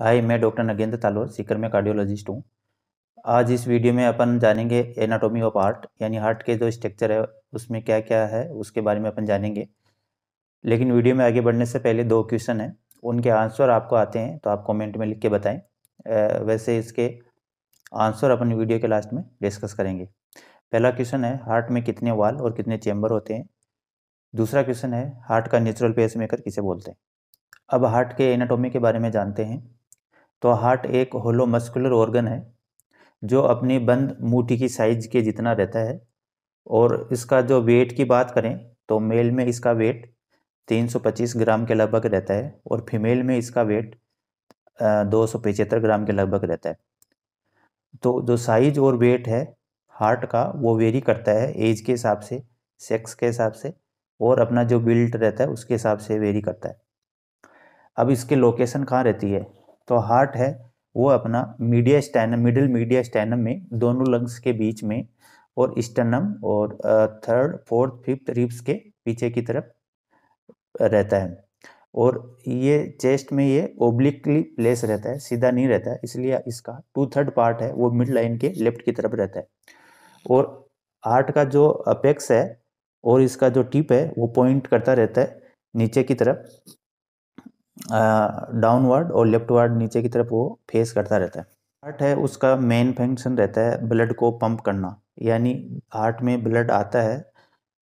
हाय, मैं डॉक्टर नगेंद्र तालोर, सीकर में कार्डियोलॉजिस्ट हूँ। आज इस वीडियो में अपन जानेंगे एनाटॉमी ऑफ़ हार्ट यानी हार्ट के जो स्ट्रक्चर है, उसमें क्या क्या है, उसके बारे में अपन जानेंगे। लेकिन वीडियो में आगे बढ़ने से पहले दो क्वेश्चन हैं। उनके आंसर आपको आते हैं तो आप कमेंट में लिख के बताएँ। वैसे इसके आंसर अपन वीडियो के लास्ट में डिस्कस करेंगे। पहला क्वेश्चन है हार्ट में कितने वाल और कितने चैम्बर होते हैं? दूसरा क्वेश्चन है हार्ट का नेचुरल पेस मेकर किसे बोलते हैं? अब हार्ट के एनाटॉमी के बारे में जानते हैं। तो हार्ट एक होलो मस्कुलर ऑर्गन है, जो अपनी बंद मूठी की साइज़ के जितना रहता है। और इसका जो वेट की बात करें तो मेल में इसका वेट 325 ग्राम के लगभग रहता है और फीमेल में इसका वेट दो सौ पचहत्तर ग्राम के लगभग रहता है। तो जो साइज़ और वेट है हार्ट का, वो वेरी करता है एज के हिसाब से सेक्स के हिसाब से, और अपना जो बिल्ट रहता है, उसके हिसाब से वेरी करता है। अब इसके लोकेशन कहाँ रहती है? तो हार्ट है, वो अपना mediastinum middle mediastinum में दोनों लंग्स के बीच में और स्टनम और थर्ड फोर्थ फिफ्थ रिब्स के पीछे की तरफ़ रहता है। और ये चेस्ट में ये ओब्लिकली प्लेस रहता है, सीधा नहीं रहता है, इसलिए इसका टू थर्ड पार्ट है, वो मिड लाइन के लेफ़्ट की तरफ़ रहता है। और हार्ट का जो अपेक्स है और इसका जो टिप है, वो पॉइंट करता रहता है नीचे की तरफ़। डाउनवर्ड और लेफ्टवर्ड नीचे की तरफ़ वो फेस करता रहता है। हार्ट है, उसका मेन फ़ंक्शन रहता है ब्लड को पंप करना। यानी हार्ट में ब्लड आता है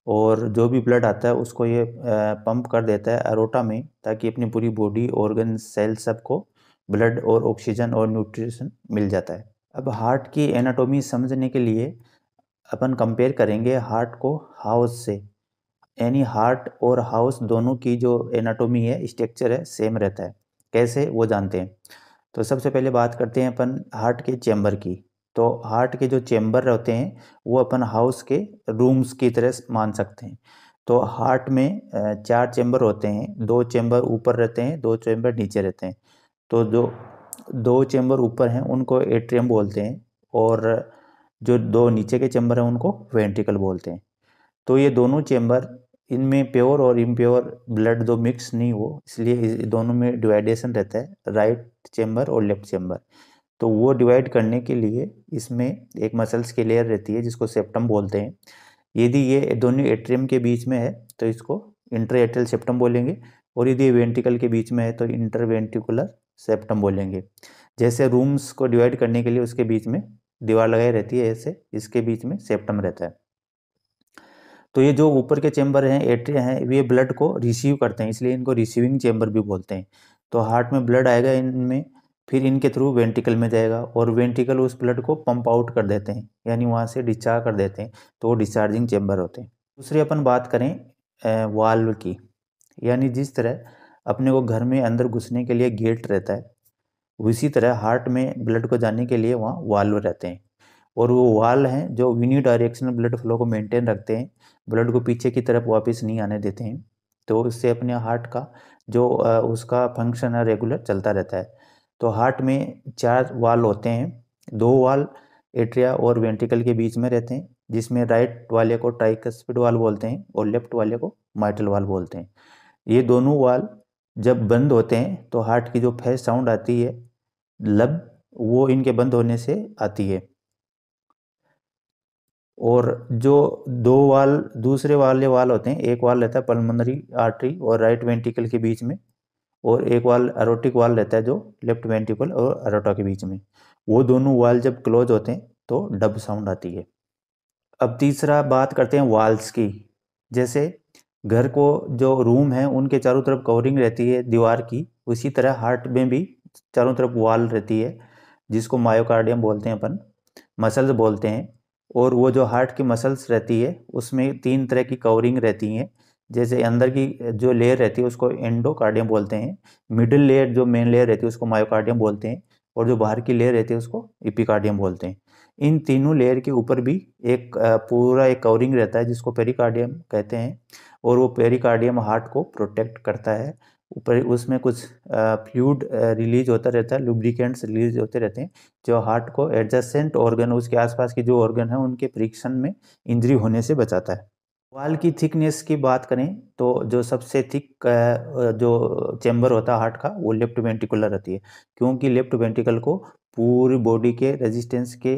और जो भी ब्लड आता है, उसको ये पंप कर देता है अरोटा में ताकि अपनी पूरी बॉडी ऑर्गन सेल सबको ब्लड और ऑक्सीजन और न्यूट्रिशन मिल जाता है। अब हार्ट की एनाटॉमी समझने के लिए अपन कंपेयर करेंगे हार्ट को हाउस से। यानी हार्ट और हाउस दोनों की जो एनाटोमी है स्ट्रक्चर है सेम रहता है। कैसे? वो जानते हैं। तो सबसे पहले बात करते हैं अपन हार्ट के चैम्बर की। तो हार्ट के जो चैम्बर रहते हैं, वो अपन हाउस के रूम्स की तरह मान सकते हैं। तो हार्ट में चार चैम्बर होते हैं। दो चैम्बर ऊपर रहते हैं, दो चैम्बर नीचे रहते हैं। तो जो, दो चैम्बर ऊपर हैं, उनको एट्रियम बोलते हैं और जो दो नीचे के चैम्बर हैं, उनको वेंट्रिकल बोलते हैं। तो ये दोनों चैम्बर इनमें प्योर और इम्प्योर ब्लड दो मिक्स नहीं हो, इसलिए दोनों में डिवाइडेशन रहता है, राइट चैम्बर और लेफ़्ट चैम्बर तो वो डिवाइड करने के लिए इसमें एक मसल्स की लेयर रहती है, जिसको सेप्टम बोलते हैं। यदि ये दोनों एट्रियम के बीच में है तो इसको इंटर सेप्टम बोलेंगे, और यदि वेंटिकल के बीच में है तो इंटरवेंटिकुलर सेप्टम बोलेंगे। जैसे रूम्स को डिवाइड करने के लिए उसके बीच में दीवार लगाई रहती है, ऐसे इसके बीच में सेप्टम रहता है। तो ये जो ऊपर के चैम्बर हैं, एट्रिया हैं ये ब्लड को रिसीव करते हैं, इसलिए इनको रिसीविंग चैम्बर भी बोलते हैं। तो हार्ट में ब्लड आएगा इनमें, फिर इनके थ्रू वेंटिकल में जाएगा और वेंटिकल उस ब्लड को पंप आउट कर देते हैं, यानी वहाँ से डिस्चार्ज कर देते हैं तो वो डिस्चार्जिंग चैम्बर होते हैं। दूसरी अपन बात करें वाल्व की, यानी जिस तरह अपने को घर में अंदर घुसने के लिए गेट रहता है, उसी तरह हार्ट में ब्लड को जाने के लिए वहाँ वाल्व रहते हैं। और वो वाल हैं जो यूनी डायरेक्शनल ब्लड फ्लो को मेंटेन रखते हैं ब्लड को पीछे की तरफ़ वापस नहीं आने देते हैं तो इससे अपने हार्ट का जो उसका फ़ंक्शन है रेगुलर चलता रहता है। तो हार्ट में चार वाल होते हैं, दो वाल एट्रिया और वेंट्रिकल के बीच में रहते हैं, जिसमें राइट वाले को ट्राइकस्पिड वाल बोलते हैं और लेफ़्ट वाले को माइटल वाल बोलते हैं। ये दोनों वाल जब बंद होते हैं तो हार्ट की जो फैस साउंड आती है, लब वो इनके बंद होने से आती है। और जो दो वाल, दूसरे वाले वाल होते हैं, एक वाल रहता है पल्मोनरी आर्टरी और राइट वेंटिकल के बीच में और एक वाल अरोटिक वाल रहता है जो लेफ़्ट वेंटिकल और अरोटा के बीच में। वो दोनों वाल जब क्लोज होते हैं तो डब साउंड आती है। अब तीसरा बात करते हैं वाल्स की। जैसे घर को जो रूम है, उनके चारों तरफ़ कवरिंग रहती है दीवार की, उसी तरह हार्ट में भी चारों तरफ़ वाल रहती है, जिसको मायोकार्डियम बोलते हैं अपन मसल्स बोलते हैं। और वो जो हार्ट की मसल्स रहती है, उसमें तीन तरह की कवरिंग रहती हैं। जैसे अंदर की जो लेयर रहती है, उसको एंडोकार्डियम बोलते हैं। मिडिल लेयर जो मेन लेयर रहती है, उसको मायोकार्डियम बोलते हैं। और जो बाहर की लेयर रहती है, उसको इपिकार्डियम बोलते हैं। इन तीनों लेयर के ऊपर भी एक पूरा एक कवरिंग रहता है, जिसको पेरिकार्डियम कहते हैं, और वो पेरिकार्डियम हार्ट को प्रोटेक्ट करता है। ऊपर उसमें कुछ फ्लूड रिलीज़ होता रहता है लुब्रिकेंट्स रिलीज़ होते रहते हैं, जो हार्ट को एडजस्टेंट ऑर्गन उसके आसपास के जो ऑर्गन है, उनके फ्रिक्शन में इंजरी होने से बचाता है। वाल की थिकनेस की बात करें तो जो सबसे थिक जो चेंबर होता है हार्ट का, वो लेफ़्ट वेंटिकुलर रहती है, क्योंकि लेफ़्ट वेंटिकल को पूरी बॉडी के रेजिस्टेंस के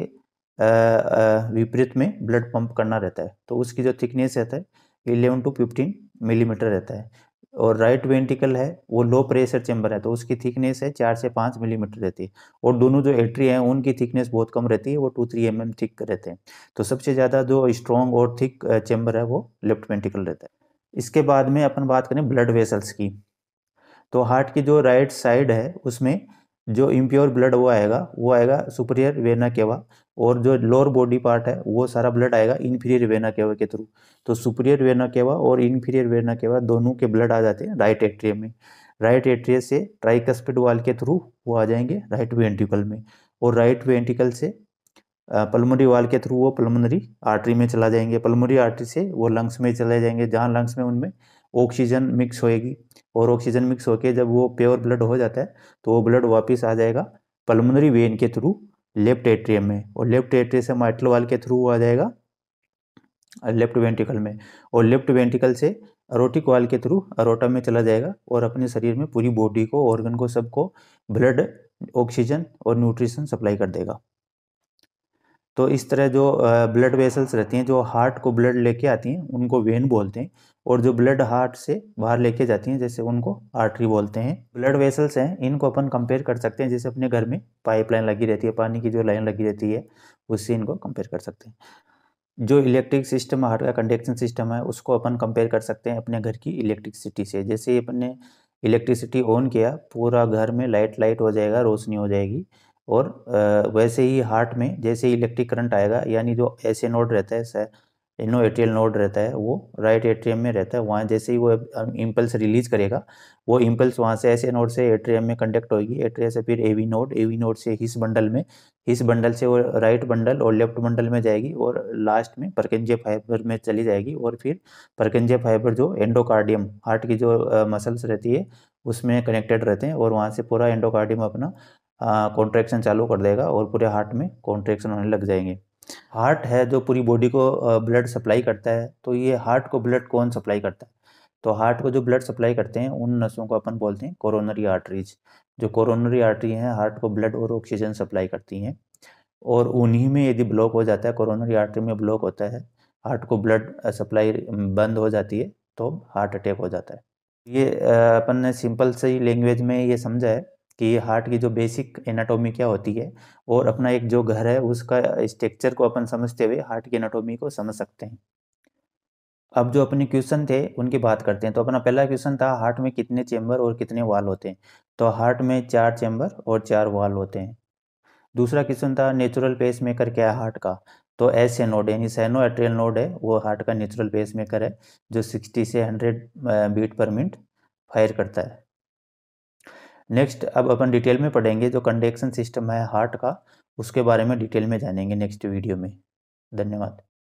विपरीत में ब्लड पंप करना रहता है। तो उसकी जो थिकनेस रहता है इलेवन टू फिफ्टीन मिलीमीटर रहता है। और राइट वेंटिकल है, वो लो प्रेशर चैम्बर है तो उसकी थिकनेस है चार से पाँच मिलीमीटर रहती है। और दोनों जो एट्री हैं, उनकी थिकनेस बहुत कम रहती है, वो two three M M thick रहते हैं। तो सबसे ज़्यादा जो स्ट्रॉन्ग और थिक चैम्बर है, वो लेफ़्ट वेंटिकल रहता है। इसके बाद में अपन बात करें ब्लड वेसल्स की। तो हार्ट की जो राइट साइड है, उसमें जो इम्प्योर ब्लड वो आएगा वो आएगा सुपरियर वेना केवा और जो लोअर बॉडी पार्ट है, वो सारा ब्लड आएगा इन्फीरियर वेना केवा के थ्रू तो सुपरियर वेना केवा और इन्फीरियर वेना केवा दोनों के ब्लड आ जाते हैं राइट एट्रियम में. राइट एट्रियम से ट्राइकस्पिड वाल के थ्रू वो आ जाएँगे राइट वेंटिकल में. और राइट वेंटिकल से पल्मोनरी वाल के थ्रू वो पल्मोनरी आर्टरी में चला जाएँगे. पल्मोनरी आर्टरी से वो लंग्स में चले जाएँगे, जहाँ लंग्स में उनमें ऑक्सीजन मिक्स होएगी. और ऑक्सीजन मिक्स होके जब वो प्योर ब्लड हो जाता है तो वो ब्लड वापस आ जाएगा पल्मोनरी वेन के थ्रू लेफ़्ट एट्रियम में, और लेफ़्ट एट्रियम से माइटल वाल के थ्रू आ जाएगा, लेफ़्ट वेंटिकल में, और लेफ़्ट वेंटिकल से अरोटिक वाल के थ्रू अरोटा में चला जाएगा, और अपने शरीर में पूरी बॉडी को ऑर्गन को, सबको ब्लड ऑक्सीजन और न्यूट्रिशन सप्लाई कर देगा। तो इस तरह जो ब्लड वेसल्स रहती हैं, जो हार्ट को ब्लड लेके आती हैं, उनको वेन बोलते हैं और जो ब्लड हार्ट से बाहर लेके जाती हैं, जैसे उनको आर्टरी बोलते हैं। ब्लड वेसल्स हैं, इनको अपन कंपेयर कर सकते हैं, जैसे अपने घर में पाइपलाइन लगी रहती है, पानी की जो लाइन लगी रहती है, उससे इनको कंपेयर कर सकते हैं। जो इलेक्ट्रिक सिस्टम हार्ट का कंडक्शन सिस्टम है, उसको अपन कंपेयर कर सकते हैं अपने घर की इलेक्ट्रिसिटी से। जैसे अपन ने इलेक्ट्रिसिटी ऑन किया, पूरा घर में लाइट लाइट हो जाएगा, रोशनी हो जाएगी। और वैसे ही हार्ट में जैसे ही इलेक्ट्रिक करंट आएगा, यानी जो ऐसे नोड रहता है इनो एट्रियल नोड रहता है, वो राइट एट्रियम में रहता है, वहाँ जैसे ही वो इम्पल्स रिलीज़ करेगा, वो इम्पल्स वहाँ से ऐसे नोड से एट्रियम में कंडक्ट होगी एट्रियम से फिर एवी नोड एवी नोड से हिस बंडल में, हिस बंडल से वो राइट बंडल और लेफ़्ट बंडल में जाएगी और लास्ट में परकेंजे फाइबर में चली जाएगी और फिर परकेंजे फाइबर जो एंडोकार्डियम, हार्ट की जो मसल्स रहती है, उसमें कनेक्टेड रहते हैं और वहाँ से पूरा एंडोकार्डियम अपना कॉन्ट्रैक्शन चालू कर देगा और पूरे हार्ट में कॉन्ट्रैक्शन होने लग जाएँगे। हार्ट है जो पूरी बॉडी को ब्लड सप्लाई करता है तो ये हार्ट को ब्लड कौन सप्लाई करता है? तो हार्ट को जो ब्लड सप्लाई करते हैं, उन नसों को अपन बोलते हैं कोरोनरी आर्टरीज जो कोरोनरी आर्टरी हैं हार्ट को ब्लड और ऑक्सीजन सप्लाई करती हैं। और उन्हीं में यदि ब्लॉक हो जाता है कोरोनरी आर्टरी में ब्लॉक होता है हार्ट को ब्लड सप्लाई बंद हो जाती है तो हार्ट अटैक हो जाता है। ये अपन ने सिंपल सी लैंग्वेज में ये समझा है। कि हार्ट की जो बेसिक एनाटोमी क्या होती है और अपना एक जो घर है उसका स्ट्रक्चर को अपन समझते हुए हार्ट की एनाटोमी को समझ सकते हैं। अब जो अपने क्वेश्चन थे उनकी बात करते हैं। तो अपना पहला क्वेश्चन था, हार्ट में कितने चैम्बर और कितने वाल होते हैं? तो हार्ट में चार चैम्बर और चार वाल होते हैं। दूसरा क्वेश्चन था, नेचुरल पेस मेकर क्या है हार्ट का? तो एस ए नोड यानी सैनो एट्रियल नोड है, वो हार्ट का नेचुरल पेस मेकर है, जो 60 से 100 बीट पर मिनट फायर करता है। नेक्स्ट अब अपन डिटेल में पढ़ेंगे जो कंडक्शन सिस्टम है हार्ट का, उसके बारे में डिटेल में जानेंगे नेक्स्ट वीडियो में। धन्यवाद।